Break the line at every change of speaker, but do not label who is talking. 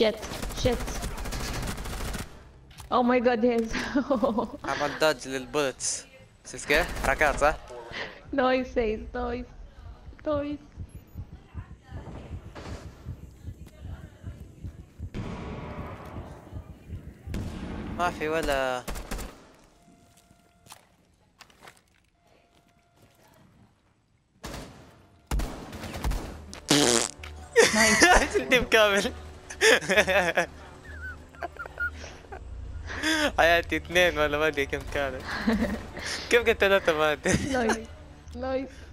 Shit, shit. Oh my god, his.
عمل داج للبولتس شفت كيف؟ حركات صح؟
says noise. Noise.
ما في ولا. التيم كامل حياتي اثنين ولا ما ادري كم كانت كم كنت ثلاثة ما أدري
nice. Nice.